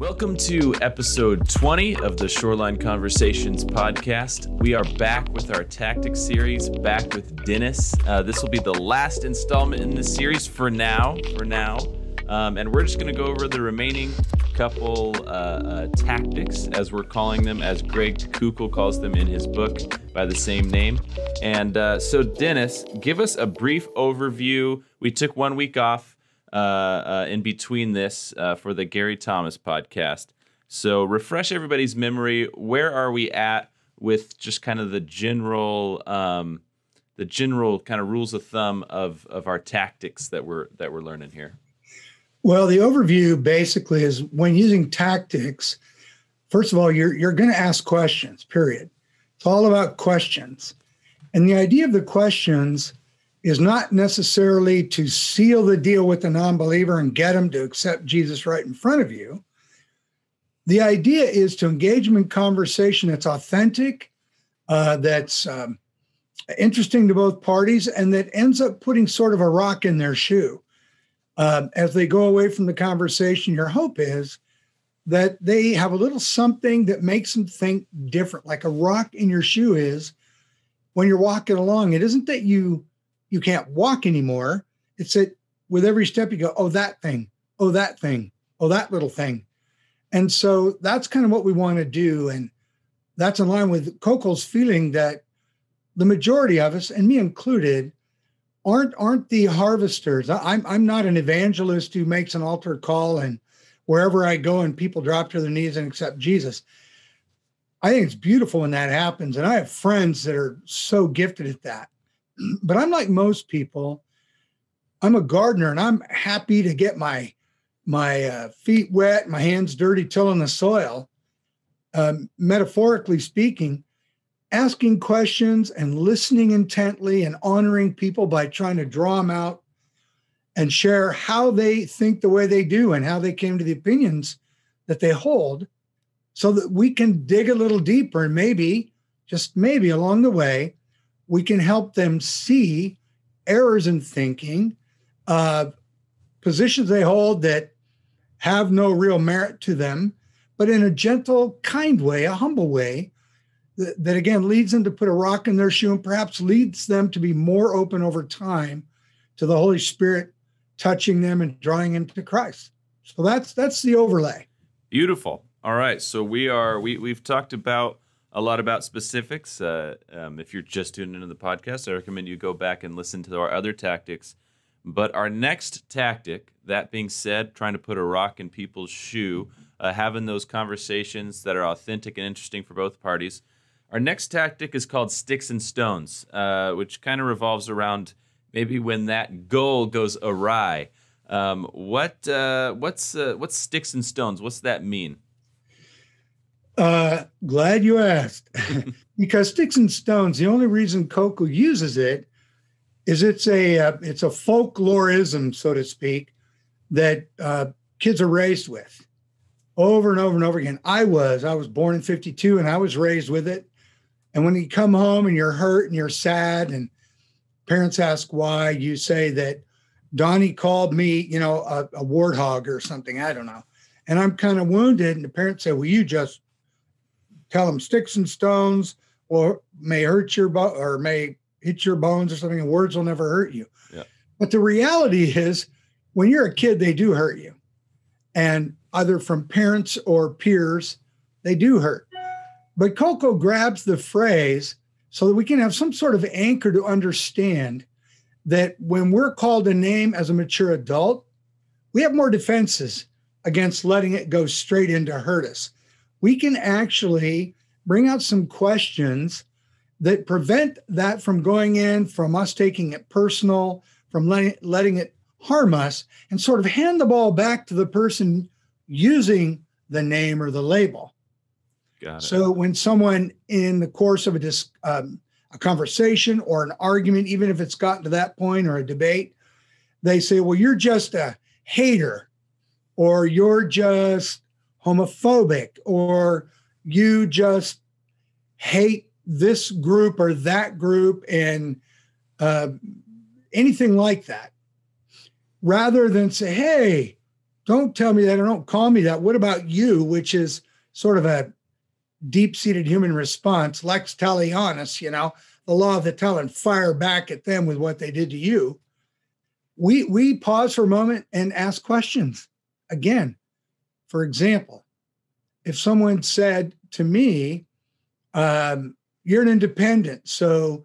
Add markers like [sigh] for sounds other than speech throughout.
Welcome to episode 20 of the Shoreline Conversations podcast. We are back with our tactics series, back with Dennis. Uh, this will be the last installment in this series for now. For now, um, and we're just going to go over the remaining couple uh, uh, tactics, as we're calling them, as Greg Koukl calls them in his book by the same name. And uh, so, Dennis, give us a brief overview. We took one week off uh, uh, in between this uh, for the Gary Thomas podcast. So refresh everybody's memory. Where are we at with just kind of the general, um, the general kind of rules of thumb of of our tactics that we're that we're learning here? Well, the overview basically is when using tactics. First of all, you're you're going to ask questions. Period. It's all about questions, and the idea of the questions is not necessarily to seal the deal with the non-believer and get them to accept Jesus right in front of you. The idea is to engage them in conversation that's authentic, uh, that's um, interesting to both parties, and that ends up putting sort of a rock in their shoe. Uh, as they go away from the conversation, your hope is that they have a little something that makes them think different, like a rock in your shoe is when you're walking along. It isn't that you you can't walk anymore. It's that with every step you go, oh, that thing, oh, that thing, oh, that little thing. And so that's kind of what we want to do. And that's in line with Koukl's feeling that the majority of us, and me included, aren't aren't the harvesters. I'm I'm not an evangelist who makes an altar call and wherever I go and people drop to their knees and accept Jesus. I think it's beautiful when that happens. And I have friends that are so gifted at that. But I'm like most people. I'm a gardener and I'm happy to get my my uh, feet wet, my hands dirty, tilling the soil. Um, metaphorically speaking, asking questions and listening intently and honoring people by trying to draw them out and share how they think the way they do and how they came to the opinions that they hold so that we can dig a little deeper and maybe, just maybe along the way, we can help them see errors in thinking, uh, positions they hold that have no real merit to them, but in a gentle, kind way, a humble way, that, that again leads them to put a rock in their shoe and perhaps leads them to be more open over time to the Holy Spirit touching them and drawing them to Christ. So that's that's the overlay. Beautiful. All right. So we are we we've talked about a lot about specifics. Uh, um, if you're just tuning into the podcast, I recommend you go back and listen to our other tactics. But our next tactic, that being said, trying to put a rock in people's shoe, uh, having those conversations that are authentic and interesting for both parties. Our next tactic is called sticks and stones, uh, which kind of revolves around maybe when that goal goes awry. Um, what uh, what's uh, what's sticks and stones? What's that mean? Uh, glad you asked. [laughs] because sticks and stones, the only reason Koukl uses it is it's a uh, it's a folklorism, so to speak, that uh, kids are raised with over and over and over again. I was I was born in '52 and I was raised with it. And when you come home and you're hurt and you're sad and parents ask why, you say that Donnie called me, you know, a, a warthog or something. I don't know. And I'm kind of wounded. And the parents say, Well, you just tell them sticks and stones or may hurt your bo- or may hit your bones or something, and words will never hurt you. Yeah. But the reality is, when you're a kid, they do hurt you, and either from parents or peers, they do hurt. But Koukl grabs the phrase so that we can have some sort of anchor to understand that when we're called a name as a mature adult, we have more defenses against letting it go straight in to hurt us we can actually bring out some questions that prevent that from going in, from us taking it personal, from letting, letting it harm us, and sort of hand the ball back to the person using the name or the label. So when someone in the course of a, dis, um, a conversation or an argument, even if it's gotten to that point or a debate, they say, well, you're just a hater or you're just homophobic or you just hate this group or that group and uh, anything like that rather than say hey don't tell me that or don't call me that. What about you? Which is sort of a deep seated human response, lex talionis, you know, the law of the talion, fire back at them with what they did to you. We, we pause for a moment and ask questions. Again, for example, if someone said to me, um, You're an independent, so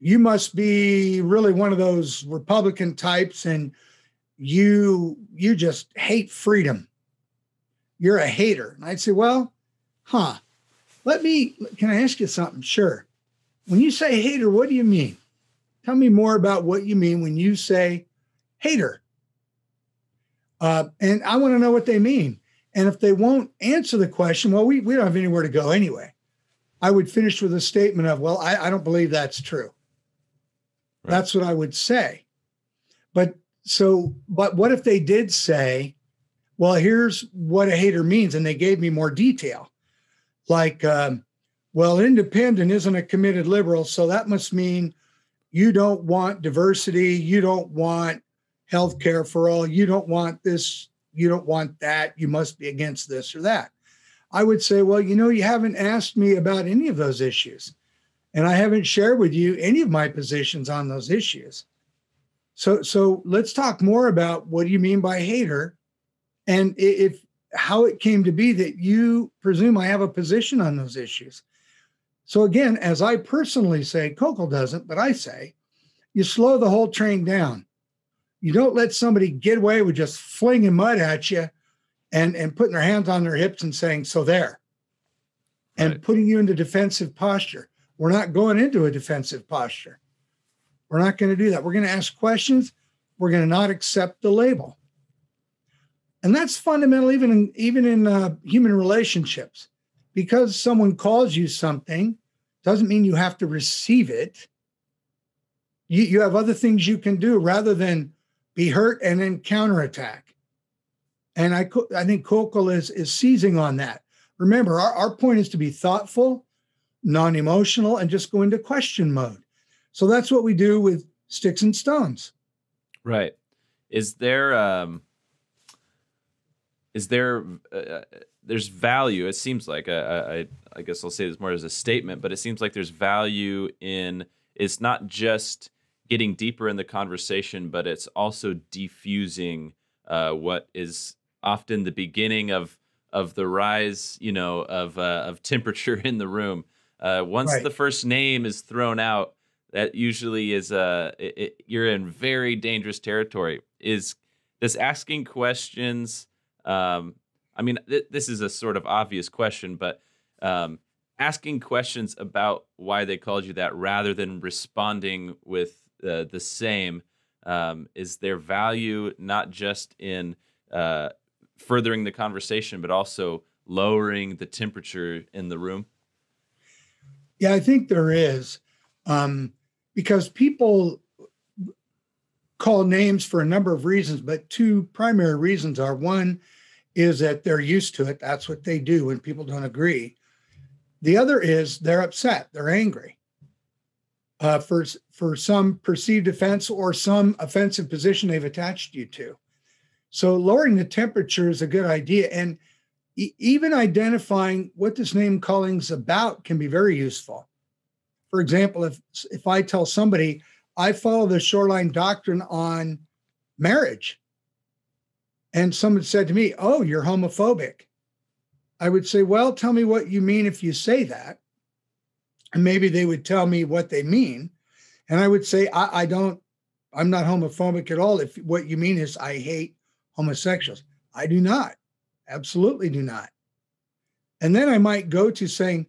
you must be really one of those Republican types and you you just hate freedom. You're a hater. And I'd say, well, huh. Let me can I ask you something? Sure. When you say hater, what do you mean? Tell me more about what you mean when you say hater. Uh, and I want to know what they mean. And if they won't answer the question, well, we, we don't have anywhere to go anyway. I would finish with a statement of, well, I, I don't believe that's true. Right. That's what I would say. But so, but what if they did say, well, here's what a hater means, and they gave me more detail, like, um, well, independent isn't a committed liberal, so that must mean you don't want diversity, you don't want health care for all, you don't want this, you don't want that, you must be against this or that. I would say, well, you know, you haven't asked me about any of those issues, and I haven't shared with you any of my positions on those issues. So so let's talk more about what do you mean by hater, and if how it came to be that you presume I have a position on those issues. So again, as I personally say, Koukl doesn't, but I say, you slow the whole train down. You don't let somebody get away with just flinging mud at you and, and putting their hands on their hips and saying, so there, and right. putting you into defensive posture. We're not going into a defensive posture. We're not going to do that. We're going to ask questions. We're going to not accept the label. And that's fundamental even in even in uh, human relationships. Because someone calls you something doesn't mean you have to receive it. You, you have other things you can do rather than be hurt and then counterattack. And I, I think Koukl is, is seizing on that. Remember, our, our point is to be thoughtful, non emotional, and just go into question mode. So that's what we do with sticks and stones. Right. Is there um is there uh, uh there's value it seems like uh, I I guess I'll say this more as a statement but it seems like there's value in it's not just getting deeper in the conversation but it's also defusing uh, what is often the beginning of of the rise you know of uh, of temperature in the room uh, once right. the first name is thrown out that usually is uh it, it, you're in very dangerous territory is this asking questions um i mean th- this is a sort of obvious question but um asking questions about why they called you that rather than responding with uh, the same um, is their value not just in uh, furthering the conversation but also lowering the temperature in the room yeah i think there is um, because people call names for a number of reasons, but two primary reasons are one is that they're used to it. That's what they do when people don't agree. The other is they're upset, they're angry uh, for, for some perceived offense or some offensive position they've attached you to. So lowering the temperature is a good idea. And e- even identifying what this name calling's about can be very useful. For example, if if I tell somebody I follow the shoreline doctrine on marriage, and someone said to me, "Oh, you're homophobic," I would say, "Well, tell me what you mean if you say that." And maybe they would tell me what they mean, and I would say, "I, I don't. I'm not homophobic at all. If what you mean is I hate homosexuals, I do not. Absolutely do not." And then I might go to saying,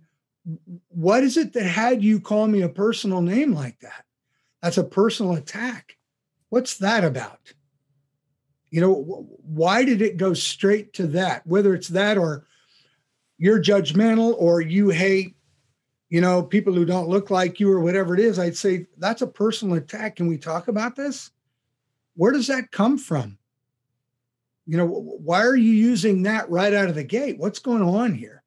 what is it that had you call me a personal name like that? That's a personal attack. What's that about? You know, why did it go straight to that? Whether it's that or you're judgmental or you hate, you know, people who don't look like you or whatever it is, I'd say that's a personal attack. Can we talk about this? Where does that come from? You know, why are you using that right out of the gate? What's going on here?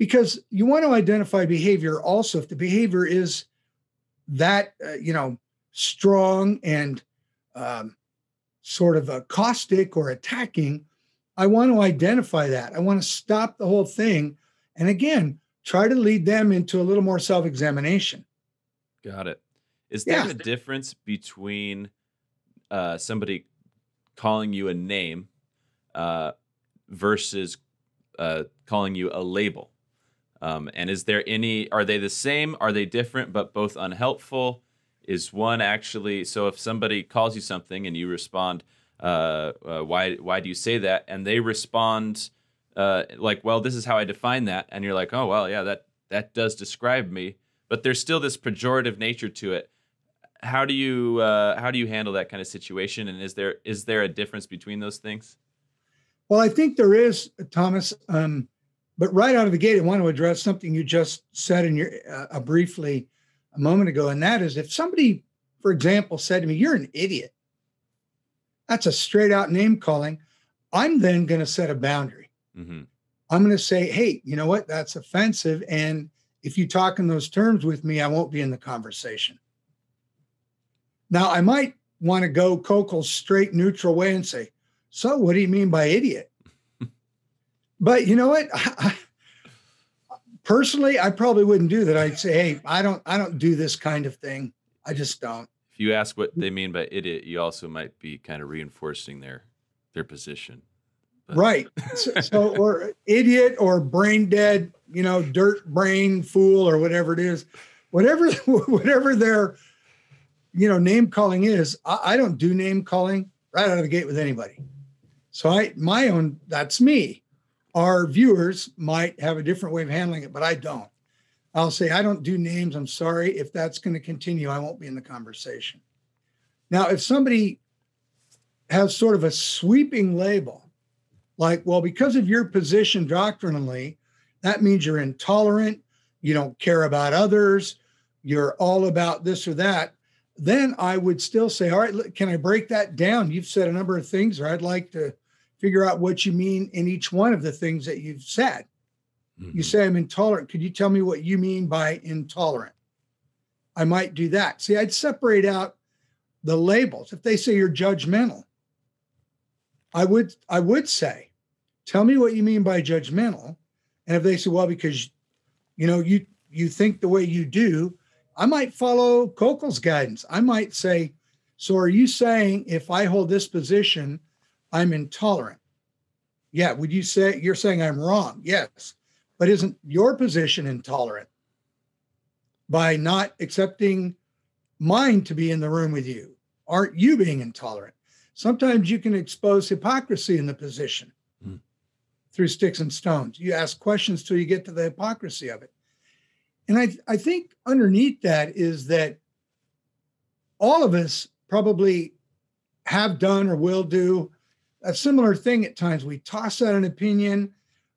because you want to identify behavior also if the behavior is that uh, you know strong and um, sort of a caustic or attacking I want to identify that. I want to stop the whole thing. And again, try to lead them into a little more self examination. Got it. Is there yeah. a difference between uh, somebody calling you a name uh, versus uh, calling you a label? Um, and is there any, are they the same? Are they different but both unhelpful? Is one actually, so if somebody calls you something and you respond, uh, uh, why, why do you say that? And they respond, uh, like, well, this is how I define that. And you're like, oh, well, yeah, that, that does describe me. But there's still this pejorative nature to it. How do you uh, how do you handle that kind of situation? And is there is there a difference between those things? Well, I think there is, Thomas. Um, but right out of the gate, I want to address something you just said in your uh, briefly a moment ago, and that is if somebody, for example, said to me, "You're an idiot," that's a straight out name calling. I'm then going to set a boundary. Mm-hmm. I'm going to say, "Hey, you know what? That's offensive, and if you talk in those terms with me, I won't be in the conversation." Now, I might want to go Koukl's straight neutral way and say, "So, what do you mean by idiot?" [laughs] But you know what? [laughs] I, personally, I probably wouldn't do that. I'd say, "Hey, I don't, I don't do this kind of thing. I just don't." If you ask what they mean by idiot, you also might be kind of reinforcing their their position. Right. So, so, or idiot or brain dead, you know, dirt brain fool or whatever it is, whatever [laughs] whatever their you know name calling is. I, I don't do name calling right out of the gate with anybody. So I my own that's me our viewers might have a different way of handling it, but I don't. I'll say, I don't do names. I'm sorry. If that's going to continue, I won't be in the conversation. Now, if somebody has sort of a sweeping label, like, well, because of your position doctrinally, that means you're intolerant, you don't care about others, you're all about this or that, then I would still say, all right, can I break that down? You've said a number of things, or I'd like to figure out what you mean in each one of the things that you've said. Mm-hmm. You say I'm intolerant. Could you tell me what you mean by intolerant? I might do that. See, I'd separate out the labels. If they say you're judgmental, I would I would say, tell me what you mean by judgmental. And if they say, well, because you know, you you think the way you do, I might follow Koukl's guidance. I might say, so are you saying if I hold this position, I'm intolerant. Yeah. Would you say you're saying I'm wrong? Yes. But isn't your position intolerant by not accepting mine to be in the room with you? Aren't you being intolerant? Sometimes you can expose hypocrisy in the position. Through sticks and stones. You ask questions till you get to the hypocrisy of it. And I, I think underneath that is that all of us probably have done or will do a similar thing at times. We toss out an opinion,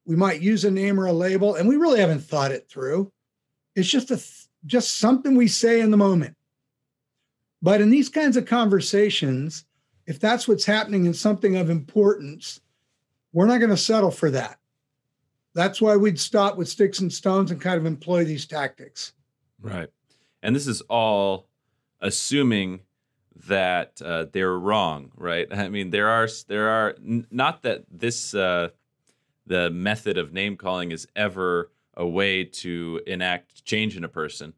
we might use a name or a label, and we really haven't thought it through. It's just a just something we say in the moment. But in these kinds of conversations, if that's what's happening in something of importance, we're not going to settle for that. That's why we'd stop with sticks and stones and kind of employ these tactics. Right. And this is all assuming that uh, they're wrong, right? I mean, there are there are not that this uh, the method of name calling is ever a way to enact change in a person,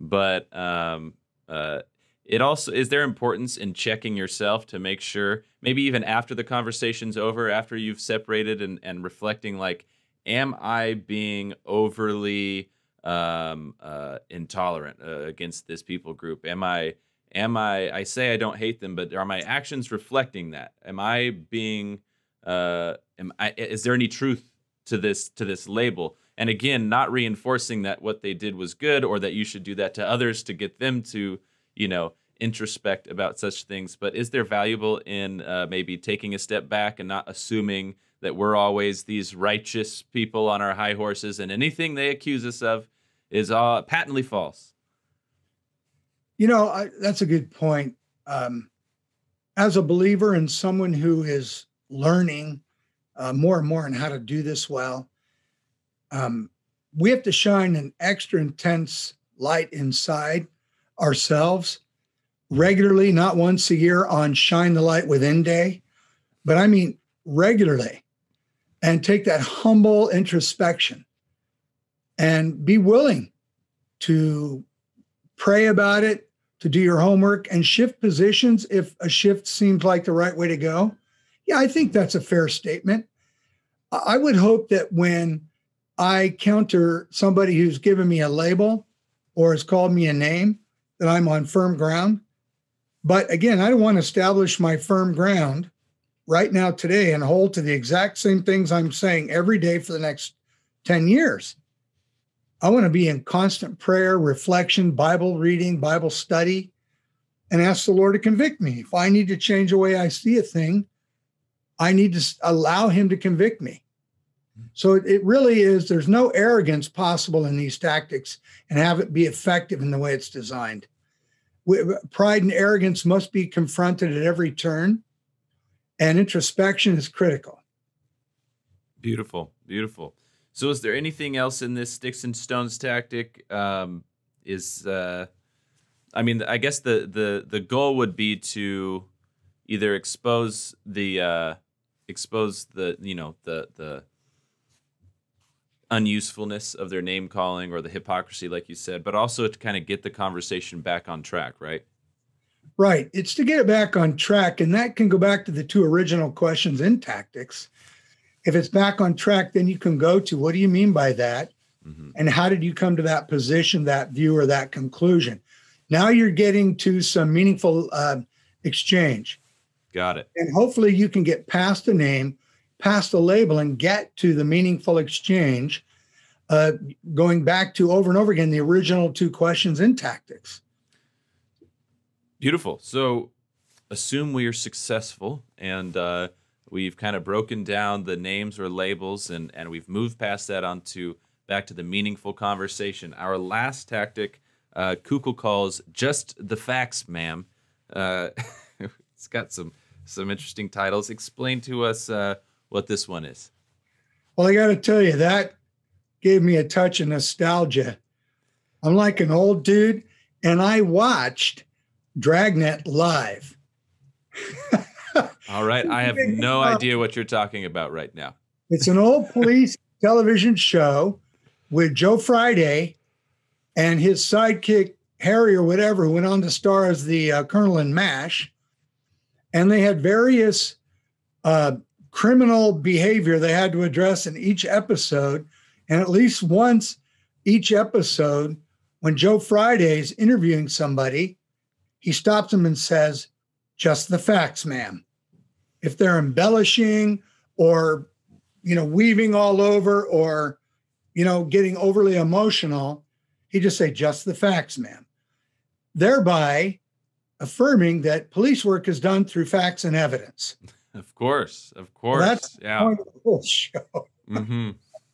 but um, uh, it also is there importance in checking yourself to make sure maybe even after the conversation's over, after you've separated and, and reflecting like, am I being overly um, uh, intolerant uh, against this people group? Am I am I I say I don't hate them, but are my actions reflecting that? Am I being uh am I is there any truth to this to this label? And again, not reinforcing that what they did was good or that you should do that to others to get them to, you know, introspect about such things, but is there valuable in uh, maybe taking a step back and not assuming that we're always these righteous people on our high horses and anything they accuse us of is uh, patently false? You know, I, that's a good point. Um, as a believer and someone who is learning uh, more and more on how to do this well, um, we have to shine an extra intense light inside ourselves regularly, not once a year on Shine the Light Within Day, but I mean regularly. and take that humble introspection and be willing to pray about it, to do your homework and shift positions if a shift seems like the right way to go. Yeah, I think that's a fair statement. I would hope that when I counter somebody who's given me a label or has called me a name, that I'm on firm ground. But again, I don't want to establish my firm ground right now today and hold to the exact same things I'm saying every day for the next 10 years. I want to be in constant prayer, reflection, Bible reading, Bible study, and ask the Lord to convict me. If I need to change the way I see a thing, I need to allow Him to convict me. So it, really is, there's no arrogance possible in these tactics and have it be effective in the way it's designed. Pride and arrogance must be confronted at every turn, and introspection is critical. Beautiful, beautiful. So, is there anything else in this sticks and stones tactic? Um, is uh, I mean, I guess the the the goal would be to either expose the uh, expose the you know the the unusefulness of their name calling or the hypocrisy, like you said, but also to kind of get the conversation back on track, right? Right. It's to get it back on track, and that can go back to the two original questions in tactics if it's back on track, then you can go to what do you mean by that? Mm-hmm. And how did you come to that position, that view, or that conclusion? Now you're getting to some meaningful uh, exchange. Got it. And hopefully you can get past the name, past the label, and get to the meaningful exchange, uh, going back to over and over again the original two questions in tactics. Beautiful. So assume we are successful and uh, We've kind of broken down the names or labels and, and we've moved past that onto back to the meaningful conversation. Our last tactic, uh, Koukl calls just the facts, ma'am. Uh, [laughs] it's got some some interesting titles. Explain to us uh, what this one is. Well, I got to tell you that gave me a touch of nostalgia. I'm like an old dude, and I watched Dragnet live. All right. I have no [laughs] idea what you're talking about right now. It's an old police [laughs] television show with Joe Friday and his sidekick, Harry or whatever, who went on to star as the uh, Colonel in MASH. And they had various uh, criminal behavior they had to address in each episode. And at least once each episode, when Joe Friday is interviewing somebody, he stops him and says, Just the facts, ma'am. If they're embellishing or you know weaving all over or you know getting overly emotional he just say just the facts ma'am. Thereby affirming that police work is done through facts and evidence of course of course well, that's yeah. the point of the whole show mm-hmm.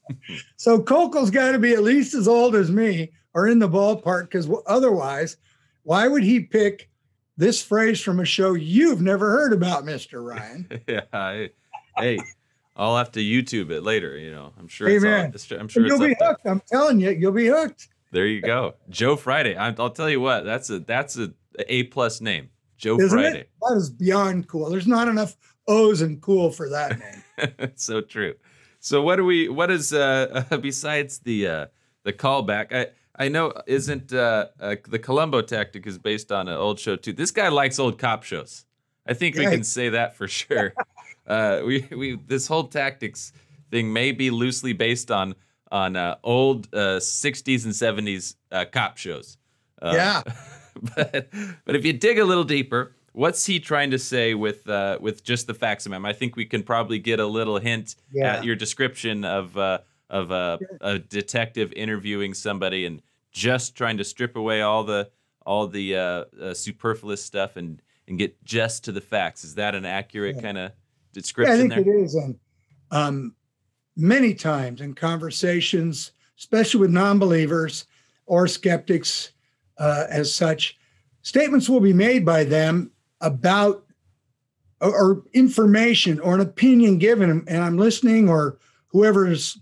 [laughs] so Koukl's got to be at least as old as me or in the ballpark because otherwise why would he pick this phrase from a show you've never heard about, Mr. Ryan. [laughs] yeah. I, hey, I'll have to YouTube it later. You know, I'm sure. Amen. It's all, I'm sure you'll be hooked. There. I'm telling you, you'll be hooked. There you go, Joe Friday. I, will tell you what. That's a that's a A plus name, Joe Isn't Friday. It? That is beyond cool. There's not enough O's and cool for that name. [laughs] so true. So what do we? What is uh [laughs] besides the uh the callback? I I know isn't uh, uh, the Columbo tactic is based on an old show too. This guy likes old cop shows. I think we can say that for sure. [laughs] uh, we we this whole tactics thing may be loosely based on on uh, old uh, 60s uh, and 70s uh, cop shows. yeah. but but if you dig a little deeper, what's he trying to say with with just the facts of him? I think we can probably get a little hint yeah. at your description of of a, a detective interviewing somebody and just trying to strip away all the all the uh, uh, superfluous stuff and and get just to the facts. Is that an accurate yeah. kind of description? Yeah, I think there? it is. And um, many times in conversations, especially with non-believers or skeptics, uh, as such, statements will be made by them about or, or information or an opinion given, and I'm listening, or whoever is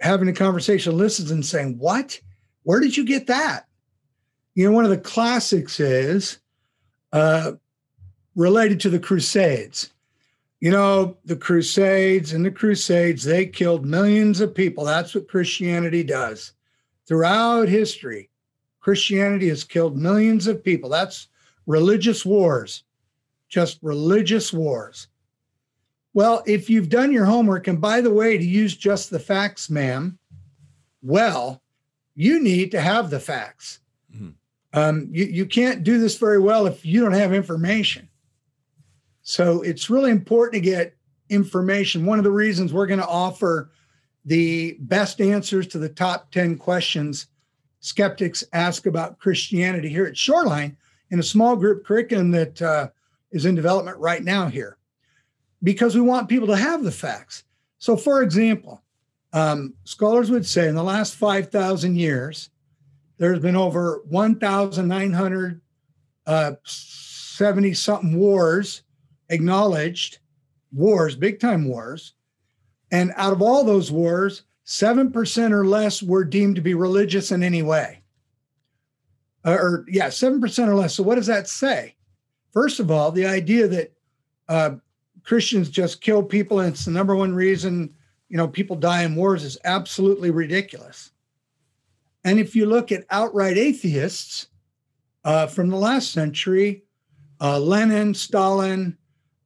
having a conversation listens and saying, What? Where did you get that? You know, one of the classics is uh, related to the Crusades. You know, the Crusades and the Crusades, they killed millions of people. That's what Christianity does. Throughout history, Christianity has killed millions of people. That's religious wars, just religious wars. Well, if you've done your homework, and by the way, to use just the facts, ma'am, well, you need to have the facts. Mm-hmm. Um, you, you can't do this very well if you don't have information. So it's really important to get information. One of the reasons we're going to offer the best answers to the top 10 questions skeptics ask about Christianity here at Shoreline in a small group curriculum that uh, is in development right now here because we want people to have the facts. So, for example, um, scholars would say in the last 5,000 years, there's been over 1,970 uh, something wars acknowledged, wars, big time wars. And out of all those wars, 7% or less were deemed to be religious in any way. Uh, or, yeah, 7% or less. So, what does that say? First of all, the idea that uh, Christians just kill people and it's the number one reason, you know, people die in wars is absolutely ridiculous. And if you look at outright atheists uh, from the last century, uh, Lenin, Stalin,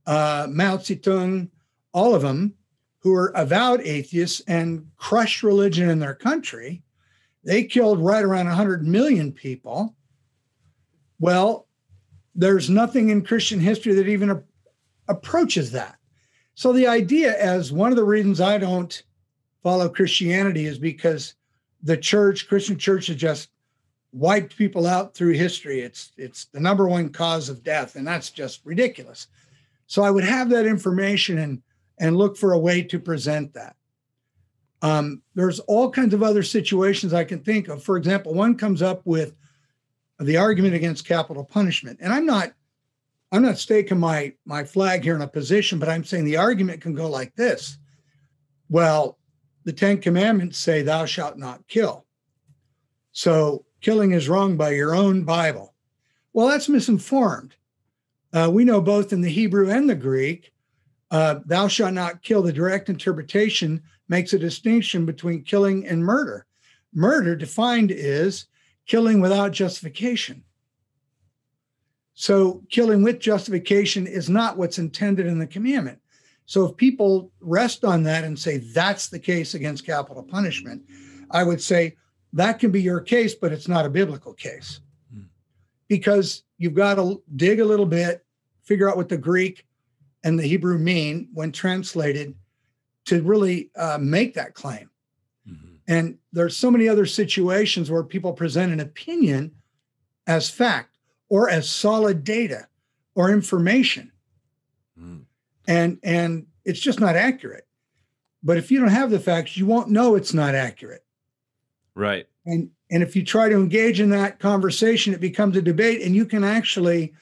uh, Mao Zedong, all of them, who were avowed atheists and crushed religion in their country. They killed right around 100 million people. Well, there's nothing in Christian history that even a- approaches that. So the idea as one of the reasons I don't follow Christianity is because the church, Christian church, has just wiped people out through history. It's it's the number one cause of death, and that's just ridiculous. So I would have that information and and look for a way to present that. Um, there's all kinds of other situations I can think of. For example, one comes up with the argument against capital punishment, and I'm not I'm not staking my my flag here in a position, but I'm saying the argument can go like this. Well, the Ten Commandments say, "Thou shalt not kill." So killing is wrong by your own Bible. Well, that's misinformed. Uh, we know both in the Hebrew and the Greek uh, thou shalt not kill, the direct interpretation makes a distinction between killing and murder. Murder defined is killing without justification. So, killing with justification is not what's intended in the commandment. So, if people rest on that and say that's the case against capital punishment, I would say that can be your case, but it's not a biblical case hmm. because you've got to dig a little bit, figure out what the Greek and the Hebrew mean when translated to really uh, make that claim. And there's so many other situations where people present an opinion as fact or as solid data or information. Mm. And and it's just not accurate. But if you don't have the facts, you won't know it's not accurate. Right. And and if you try to engage in that conversation, it becomes a debate and you can actually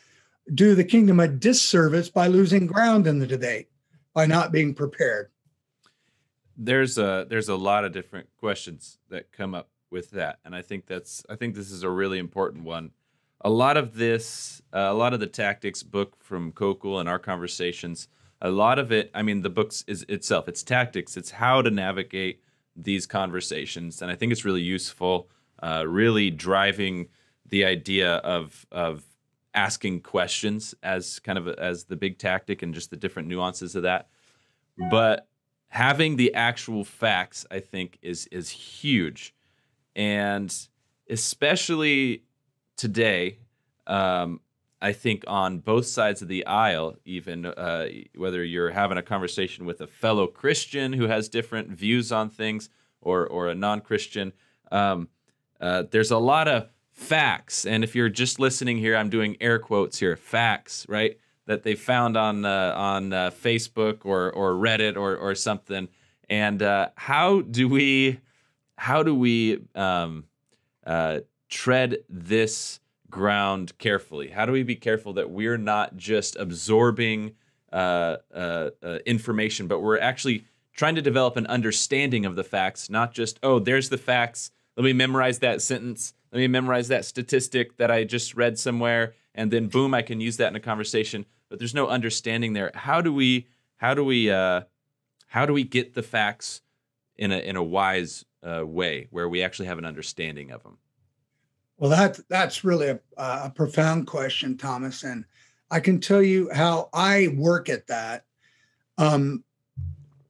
do the kingdom a disservice by losing ground in the debate by not being prepared there's a there's a lot of different questions that come up with that and i think that's i think this is a really important one a lot of this uh, a lot of the tactics book from Koukl and our conversations a lot of it i mean the books is itself it's tactics it's how to navigate these conversations and i think it's really useful uh, really driving the idea of of asking questions as kind of a, as the big tactic and just the different nuances of that. But having the actual facts, I think, is is huge, and especially today. Um, I think on both sides of the aisle, even uh, whether you're having a conversation with a fellow Christian who has different views on things, or or a non-Christian, um, uh, there's a lot of facts. And if you're just listening here, I'm doing air quotes here, facts, right? That they found on uh, on uh, Facebook or or Reddit or or something. And uh, how do we how do we um, uh, tread this ground carefully? How do we be careful that we're not just absorbing uh, uh, information, but we're actually trying to develop an understanding of the facts, not just oh, there's the facts. Let me memorize that sentence let me memorize that statistic that I just read somewhere, and then boom, I can use that in a conversation. But there's no understanding there. How do we How do we uh, how do we get the facts in a in a wise uh, way where we actually have an understanding of them? Well, that that's really a, a profound question, Thomas, and I can tell you how I work at that. Um,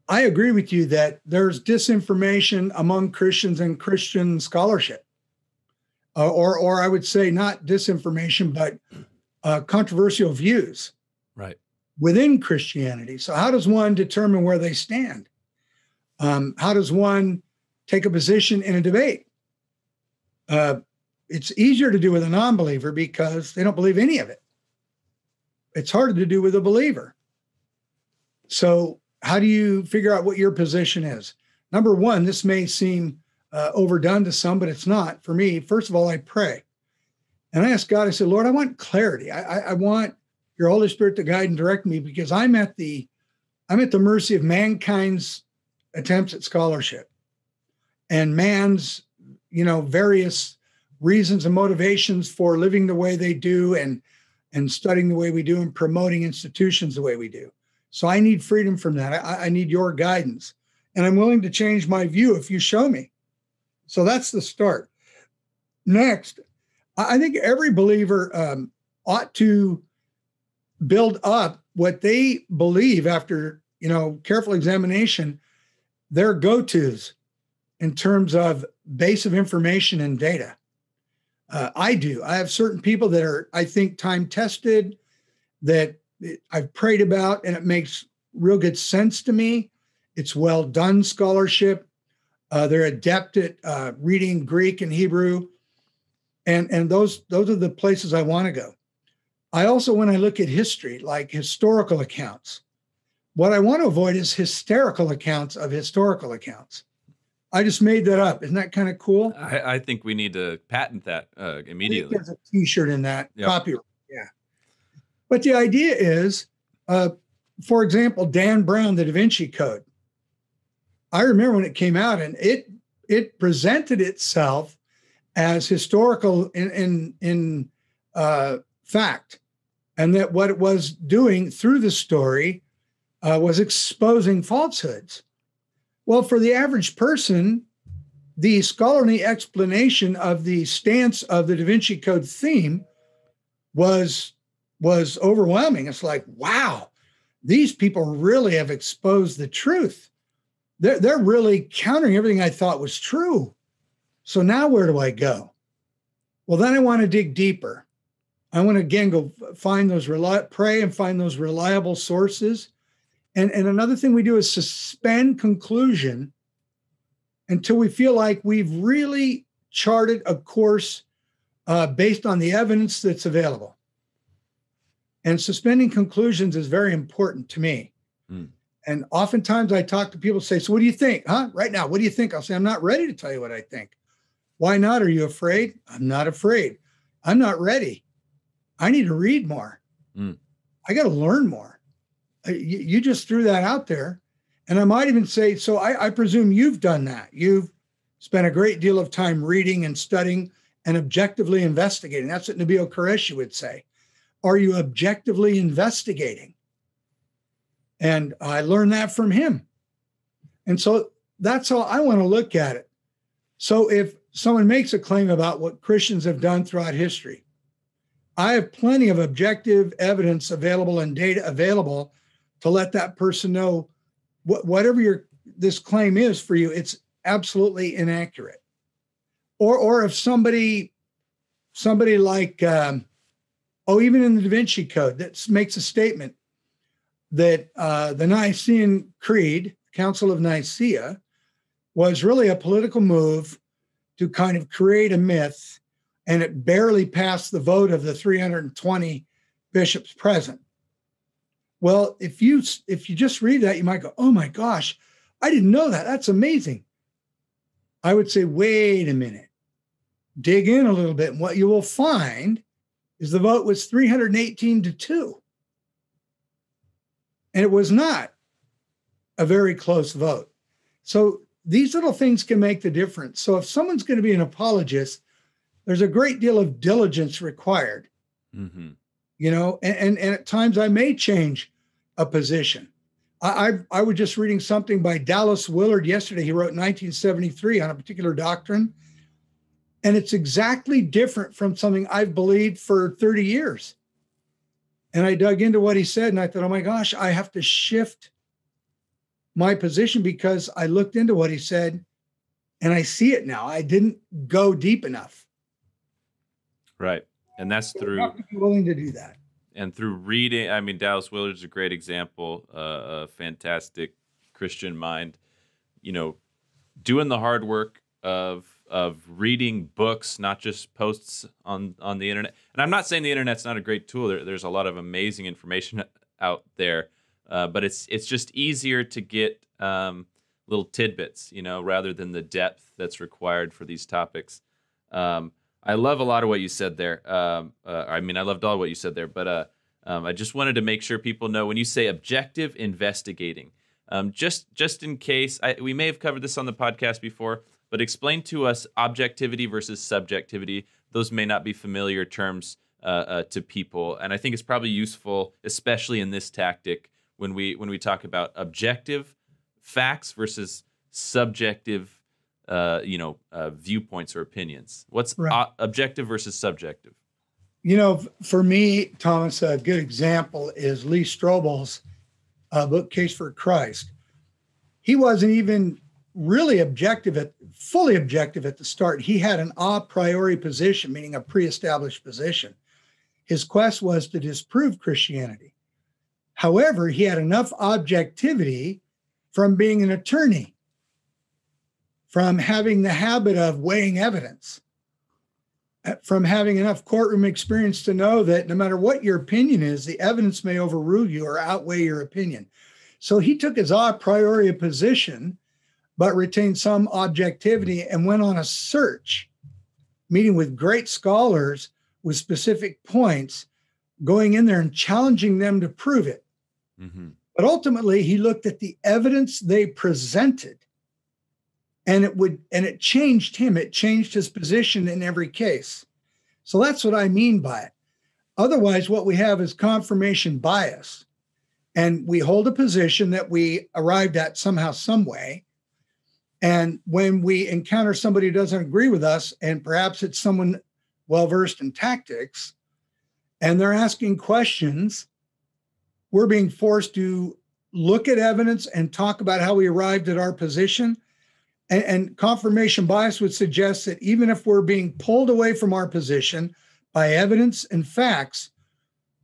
I agree with you that there's disinformation among Christians and Christian scholarship, uh, or or I would say not disinformation, but uh, controversial views, within Christianity. So how does one determine where they stand? Um, how does one take a position in a debate? Uh, it's easier to do with a non-believer because they don't believe any of it. It's harder to do with a believer. So, how do you figure out what your position is? Number one, this may seem uh, overdone to some, but it's not. For me, first of all, I pray. And I ask God, I said, Lord, I want clarity. I, I, I want your Holy Spirit to guide and direct me because I'm at the I'm at the mercy of mankind's attempts at scholarship and man's, you know, various reasons and motivations for living the way they do and and studying the way we do and promoting institutions the way we do. So I need freedom from that. I, I need your guidance. And I'm willing to change my view if you show me. So that's the start. Next, I think every believer um, ought to build up what they believe after you know careful examination their go-to's in terms of base of information and data uh, I do. I have certain people that are, I think, time tested that I've prayed about, and it makes real good sense to me. It's well done scholarship. Uh, they're adept at uh, reading Greek and Hebrew, and and those those are the places I want to go. I also, when I look at history, like historical accounts, what I want to avoid is hysterical accounts of historical accounts. I just made that up. Isn't that kind of cool? I, I, think we need to patent that uh, immediately. There's a T-shirt in that yep. copyright. Yeah. But the idea is, uh, for example, Dan Brown, the Da Vinci Code. I remember when it came out, and it it presented itself as historical in in in uh, fact, and that what it was doing through the story uh, was exposing falsehoods. Well, for the average person, the scholarly explanation of the stance of the Da Vinci Code theme was was overwhelming. It's like, wow, these people really have exposed the truth. They're, they're really countering everything I thought was true. So now where do I go? Well, then I want to dig deeper. I want to again go find those reli- pray and find those reliable sources and, and another thing we do is suspend conclusion until we feel like we've really charted a course uh, based on the evidence that's available. And suspending conclusions is very important to me. Mm. And oftentimes I talk to people say, So what do you think? Huh? Right now, what do you think? I'll say, I'm not ready to tell you what I think. Why not? Are you afraid? I'm not afraid. I'm not ready. I need to read more. Mm. I got to learn more. Uh, you, you just threw that out there. And I might even say, so I, I, presume you've done that. You've spent a great deal of time reading and studying and objectively investigating. That's what Nabeel Qureshi would say. Are you objectively investigating? And I learned that from him. And so that's how I want to look at it. So if someone makes a claim about what Christians have done throughout history, I have plenty of objective evidence available and data available to let that person know what, whatever your this claim is for you, it's absolutely inaccurate. Or or if somebody somebody like um, oh even in the Da Vinci Code that makes a statement that uh, the Nicene Creed, Council of Nicaea, was really a political move to kind of create a myth, and it barely passed the vote of the 320 bishops present. Well, if you if you just read that, you might go, "Oh my gosh, I didn't know that. That's amazing." I would say, "Wait a minute. Dig in a little bit, and what you will find is the vote was 318 to 2. And it was not a very close vote. So these little things can make the difference. So if someone's going to be an apologist, there's a great deal of diligence required. Mm-hmm you know and, and, and at times i may change a position I, I, I was just reading something by Dallas Willard yesterday. He wrote 1973 on a particular doctrine, and it's exactly different from something I've believed for 30 years. And I dug into what he said, and I thought, oh my gosh, I have to shift my position because I looked into what he said, and I see it now. I didn't go deep enough. Right, and that's through willing to do that. and through reading i mean dallas willard's a great example uh, a fantastic christian mind you know doing the hard work of of reading books not just posts on on the internet. And i'm not saying the internet's not a great tool there, there's a lot of amazing information [laughs] out there uh, but it's it's just easier to get um, little tidbits you know rather than the depth that's required for these topics. Um, I love a lot of what you said there. Um, uh, I mean, I loved all what you said there, but uh, um, I just wanted to make sure people know when you say objective investigating, um, just just in case I, we may have covered this on the podcast before, but explain to us objectivity versus subjectivity. Those may not be familiar terms uh, uh, to people, and I think it's probably useful, especially in this tactic when we when we talk about objective facts versus subjective uh, you know, uh, viewpoints or opinions? What's right. objective versus subjective? You know, for me, Thomas, a good example is Lee Strobel's uh, book Case for Christ. He wasn't even really objective at fully objective at the start. He had an a priori position, meaning a pre-established position. His quest was to disprove Christianity. However, he had enough objectivity from being an attorney from having the habit of weighing evidence, uh, from having enough courtroom experience to know that no matter what your opinion is, the evidence may overrule you or outweigh your opinion. So he took his a priori position, but retained some objectivity and went on a search, meeting with great scholars with specific points, going in there and challenging them to prove it. Mm-hmm. But ultimately, he looked at the evidence they presented and it would and it changed him. It changed his position in every case. So that's what i mean by it. Otherwise what we have is confirmation bias. And we hold a position that we arrived at somehow some way. And when we encounter somebody who doesn't agree with us and perhaps it's someone well versed in tactics and they're asking questions we're being forced to look at evidence and talk about how we arrived at our position and, and confirmation bias would suggest that even if we're being pulled away from our position by evidence and facts,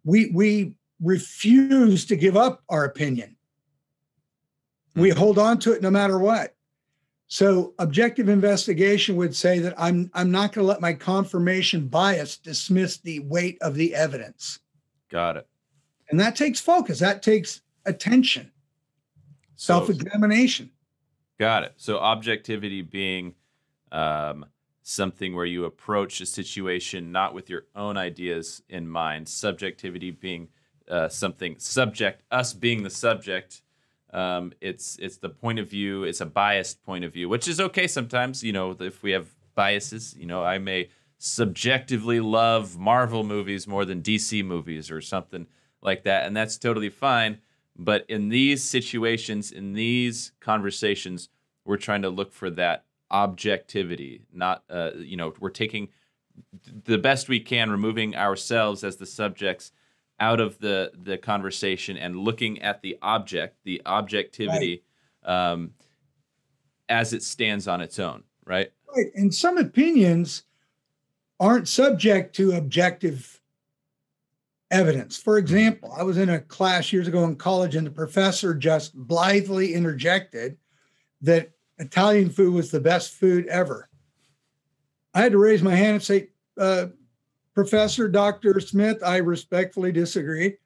we we refuse to give up our opinion. We mm-hmm. hold on to it no matter what. So objective investigation would say that I'm I'm not going to let my confirmation bias dismiss the weight of the evidence. Got it. And that takes focus. That takes attention, so, self-examination. Got it. So objectivity being um, something where you approach a situation not with your own ideas in mind. Subjectivity being uh, something subject, us being the subject. Um, it's it's the point of view. It's a biased point of view, which is okay sometimes. You know, if we have biases, you know, I may subjectively love Marvel movies more than DC movies or something like that, and that's totally fine. But in these situations, in these conversations, we're trying to look for that objectivity, not, uh, you know, we're taking the best we can, removing ourselves as the subjects out of the, the conversation and looking at the object, the objectivity right. um, as it stands on its own, right? Right. And some opinions aren't subject to objective evidence. For example, I was in a class years ago in college, and the professor just blithely interjected that Italian food was the best food ever. I had to raise my hand and say, uh, Professor Dr. Smith, I respectfully disagree.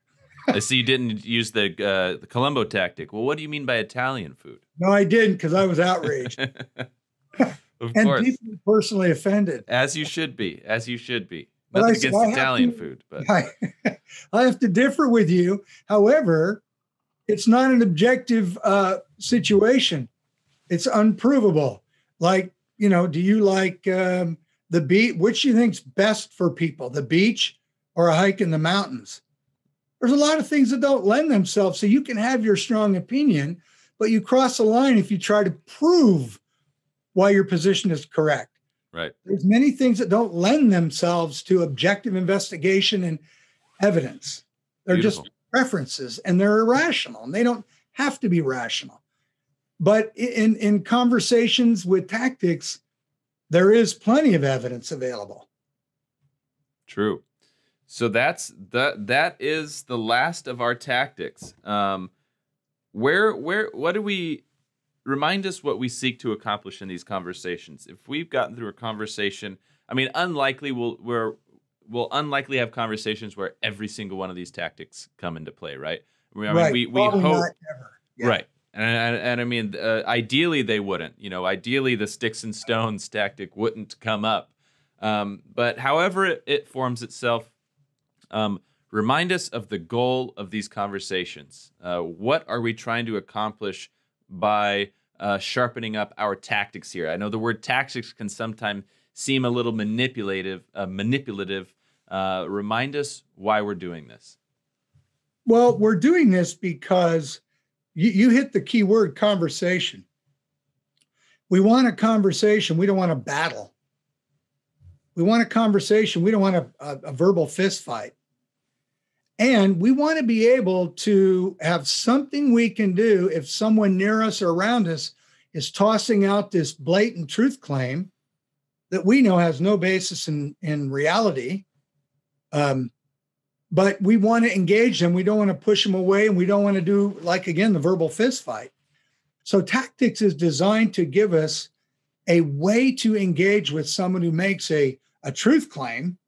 I see you didn't use the uh, the Columbo tactic. Well, what do you mean by Italian food? No, I didn't because I was outraged. [laughs] of and course. deeply personally offended. As you should be. As you should be. Nothing against Italian to, food, but [laughs] I, I, have to differ with you. However, it's not an objective uh, situation. It's unprovable. Like, you know, do you like um, the beach? Which you think's best for people, the beach or a hike in the mountains? There's a lot of things that don't lend themselves. So you can have your strong opinion, but you cross the line if you try to prove why your position is correct. Right. There's many things that don't lend themselves to objective investigation and evidence. They're Beautiful. just preferences and they're irrational and they don't have to be rational. But in, in conversations with tactics, there is plenty of evidence available. True. So that's that that is the last of our tactics. Um, where where what do we remind us what we seek to accomplish in these conversations? If we've gotten through a conversation, I mean, unlikely we'll we're we'll unlikely have conversations where every single one of these tactics come into play, right? I mean, right. we we Probably hope yeah. right. And, and, and I mean, uh, ideally they wouldn't. You know, ideally the sticks and stones tactic wouldn't come up. Um, but however it, it forms itself, um, remind us of the goal of these conversations. Uh, what are we trying to accomplish by uh, sharpening up our tactics here? I know the word tactics can sometimes seem a little manipulative. Uh, manipulative. Uh, remind us why we're doing this. Well, we're doing this because you, you hit the key word conversation. We want a conversation. We don't want a battle. We want a conversation. We don't want a, a, a verbal fist fight. And we want to be able to have something we can do if someone near us or around us is tossing out this blatant truth claim that we know has no basis in, in reality. Um, but we want to engage them. We don't want to push them away, and we don't want to do, like, again, the verbal fist fight. So, tactics is designed to give us a way to engage with someone who makes a, a truth claim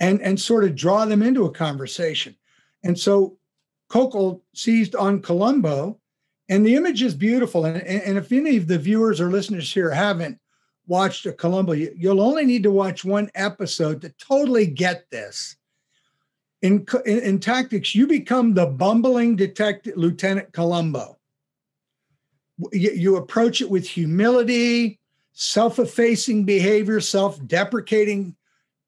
and, and sort of draw them into a conversation. And so Koukl seized on Columbo, and the image is beautiful. And, and if any of the viewers or listeners here haven't watched a Columbo, you'll only need to watch one episode to totally get this. In, in, in tactics, you become the bumbling detective, Lieutenant Columbo. You, you approach it with humility, self-effacing behavior, self-deprecating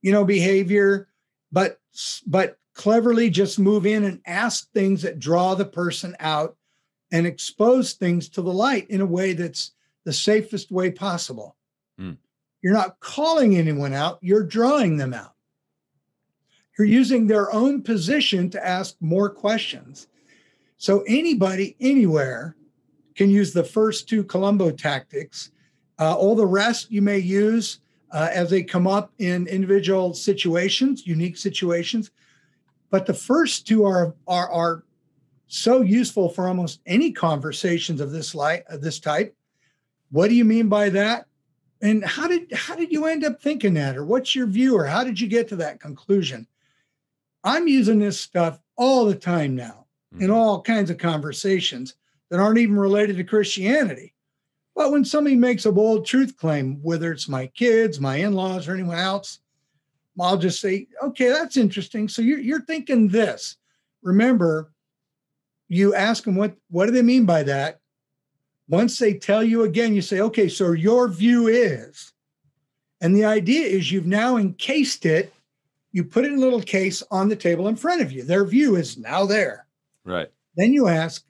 you know, behavior, but but cleverly just move in and ask things that draw the person out and expose things to the light in a way that's the safest way possible. Mm. You're not calling anyone out, you're drawing them out. You're using their own position to ask more questions. So anybody anywhere can use the first two Columbo tactics. Uh, all the rest you may use uh, as they come up in individual situations, unique situations. But the first two are are are so useful for almost any conversations of this light of this type. What do you mean by that? And how did how did you end up thinking that, or what's your view, or how did you get to that conclusion? I'm using this stuff all the time now mm-hmm. in all kinds of conversations that aren't even related to Christianity. But when somebody makes a bold truth claim, whether it's my kids, my in laws, or anyone else, I'll just say, okay, that's interesting. So you're, you're thinking this. Remember, you ask them what, what do they mean by that? Once they tell you again, you say, okay, so your view is. And the idea is you've now encased it, you put it in a little case on the table in front of you. Their view is now there. Right. Then you ask,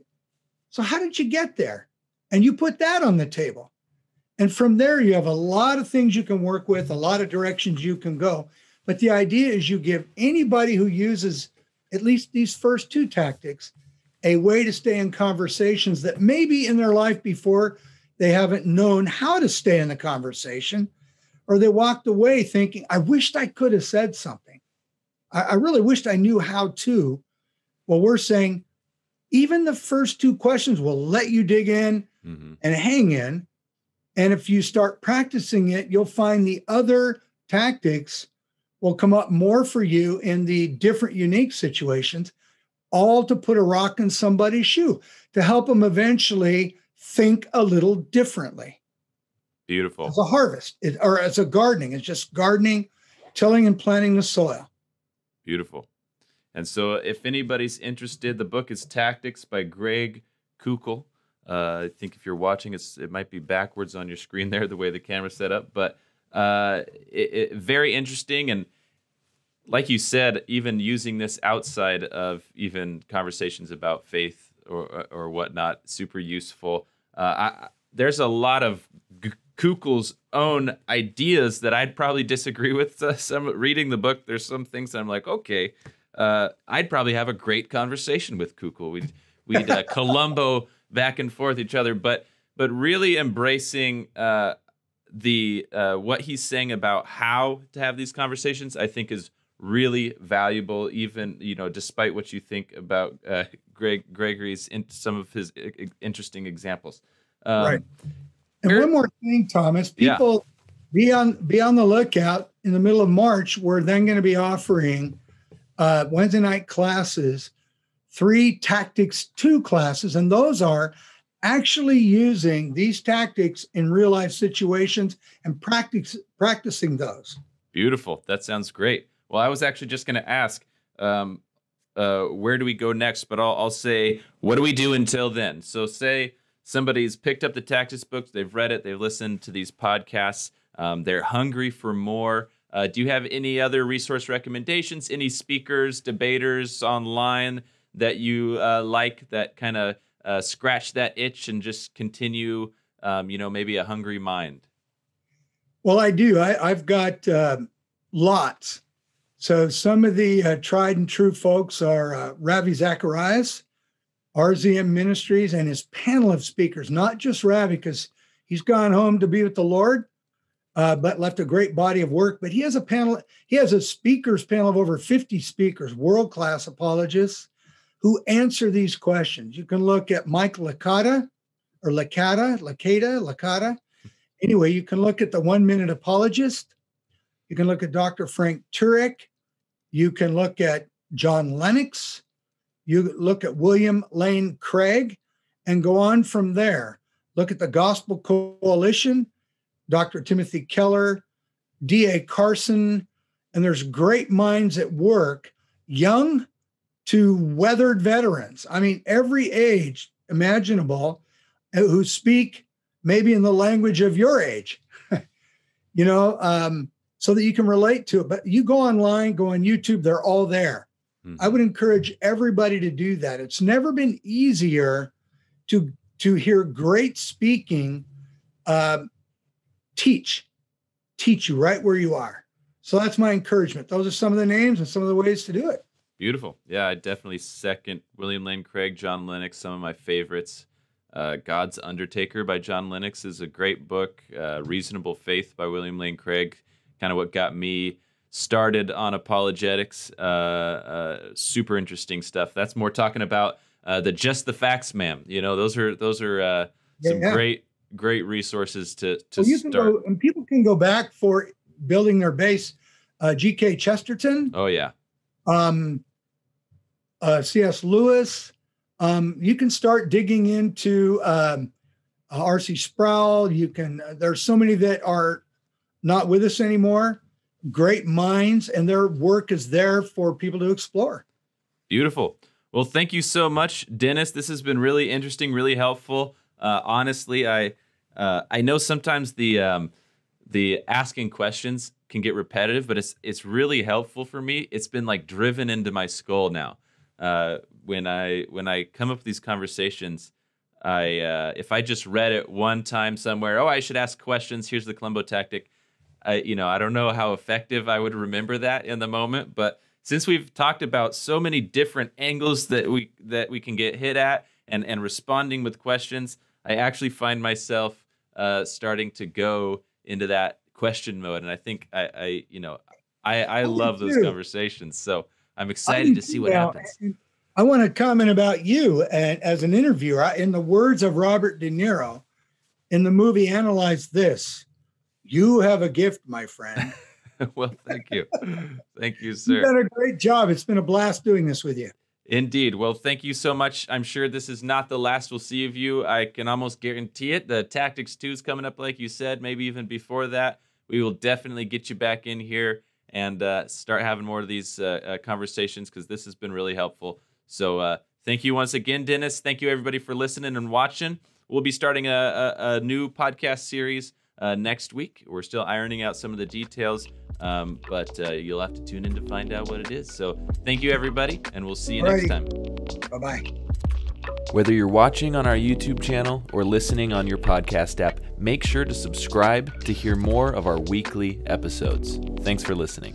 so how did you get there? And you put that on the table. And from there, you have a lot of things you can work with, a lot of directions you can go. But the idea is you give anybody who uses at least these first two tactics a way to stay in conversations that maybe in their life before they haven't known how to stay in the conversation, or they walked away thinking, I wished I could have said something. I, I really wished I knew how to. Well, we're saying even the first two questions will let you dig in mm-hmm. and hang in. And if you start practicing it, you'll find the other tactics will come up more for you in the different unique situations, all to put a rock in somebody's shoe to help them eventually think a little differently. Beautiful. As a harvest it, or as a gardening, it's just gardening, tilling and planting the soil. Beautiful. And so, if anybody's interested, the book is Tactics by Greg Koukl. Uh, I think if you're watching, it's it might be backwards on your screen there, the way the camera's set up. But uh, it, it, very interesting, and like you said, even using this outside of even conversations about faith or or whatnot, super useful. Uh, I, there's a lot of G- Koukl's own ideas that I'd probably disagree with. Uh, some reading the book, there's some things that I'm like, okay, uh, I'd probably have a great conversation with Kukel. We'd we'd uh, [laughs] Columbo back and forth each other, but but really embracing uh, the uh, what he's saying about how to have these conversations, I think is really valuable. Even you know, despite what you think about uh, Greg Gregory's in some of his I- interesting examples. Um, Right. And Here- one more thing, Thomas, Yeah. people be on be on the lookout in the middle of March. We're then going to be offering uh, Wednesday night classes, three tactics two classes, and those are actually using these tactics in real life situations and practice practicing those. Beautiful. That sounds great. Well, I was actually just going to ask, um, uh, where do we go next? But I'll, I'll say, what do we do until then? So, say somebody's picked up the tactics books, they've read it, they've listened to these podcasts, um, they're hungry for more. Uh, do you have any other resource recommendations? Any speakers, debaters online that you uh, like that kind of uh, scratch that itch and just continue, um, you know, maybe a hungry mind? Well, I do. I, I've got uh, lots. So some of the uh, tried and true folks are uh, Ravi Zacharias, RZM Ministries, and his panel of speakers, not just Ravi, because he's gone home to be with the Lord, uh, but left a great body of work. But he has a panel, he has a speakers panel of over 50 speakers, world class apologists who answer these questions. You can look at Mike Licata or Licata, Licata, Licata. Anyway, you can look at the one minute apologist. You can look at Dr. Frank Turek. You can look at John Lennox. You look at William Lane Craig and go on from there. Look at the Gospel Coalition, Dr. Timothy Keller, D.A. Carson, and there's great minds at work, young to weathered veterans. I mean, every age imaginable uh, who speak maybe in the language of your age, [laughs] you know, um, so that you can relate to it. But you go online, go on YouTube, they're all there. Mhm. I would encourage everybody to do that. It's never been easier to to hear great speaking um, teach, teach you right where you are. So that's my encouragement. Those are some of the names and some of the ways to do it. Beautiful. Yeah, I definitely second William Lane Craig, John Lennox, some of my favorites. Uh, God's Undertaker by John Lennox is a great book. Uh, Reasonable Faith by William Lane Craig, kind of what got me started on apologetics. Uh, uh, super interesting stuff. That's more talking about uh, the just the facts, ma'am. You know, those are those are uh, some Yeah. great great resources to to Well, start. go, and people can go back for building their base. Uh, G.K. Chesterton, Oh yeah, um, uh, C.S. Lewis. Um, you can start digging into um, uh, R.C. Sproul. You can. uh, There's so many that are not with us anymore. Great minds, and their work is there for people to explore. Beautiful. Well, thank you so much, Dennis. This has been really interesting, really helpful. Uh, honestly, I uh, I know sometimes the um, the asking questions can get repetitive, but it's it's really helpful for me. It's been like driven into my skull now. Uh, when I when I come up with these conversations, I uh, if I just read it one time somewhere, oh, I should ask questions. Here's the Columbo tactic. I you know I don't know how effective I would remember that in the moment, but since we've talked about so many different angles that we that we can get hit at and and responding with questions, I actually find myself uh, starting to go into that question mode, and I think I, I you know I I I love those too. conversations. So I'm excited to see what Now, happens. I want to comment about you and as an interviewer. I- In the words of Robert De Niro, in the movie "Analyze This," you have a gift, my friend. [laughs] well, thank you, [laughs] thank you, sir. You've done a great job. It's been a blast doing this with you. Indeed. Well, thank you so much. I'm sure this is not the last we'll see of you. I can almost guarantee it. The Tactics 2 is coming up, like you said, maybe even before that. We will definitely get you back in here and uh, start having more of these uh, uh, conversations because this has been really helpful. So, uh, thank you once again, Dennis. Thank you, everybody, for listening and watching. We'll be starting a, a, a new podcast series uh, next week. We're still ironing out some of the details, um, but uh, you'll have to tune in to find out what it is. So thank you, everybody, and we'll see you next time. Bye bye. Whether you're watching on our YouTube channel or listening on your podcast app, make sure to subscribe to hear more of our weekly episodes. Thanks for listening.